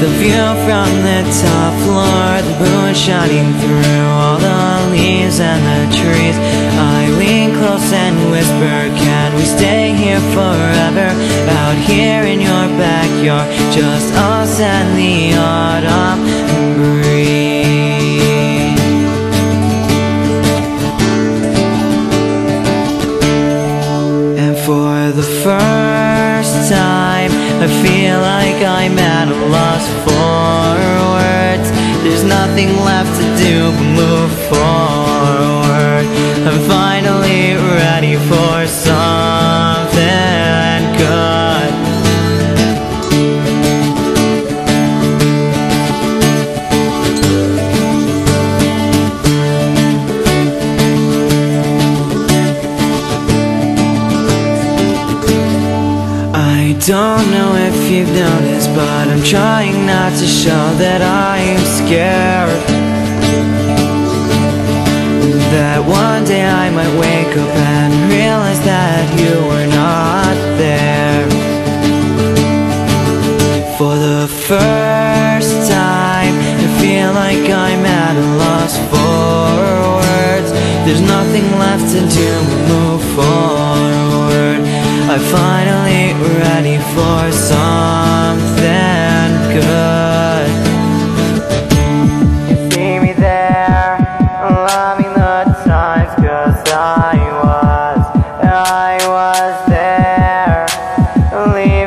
The view from the top floor The moon shining through all the leaves and the trees. I lean close and whisper Can we stay here forever? Out here in your backyard Just us and the autumn breeze. And for the first time I feel like I'm at a loss for words. There's nothing left to do but move forward don't know if you've noticed, but I'm trying not to show that I'm scared. That one day I might wake up and realize that you were not there. For the first time, I feel like I'm at a loss for words. There's nothing left to do but move forward. I'm finally some. lonely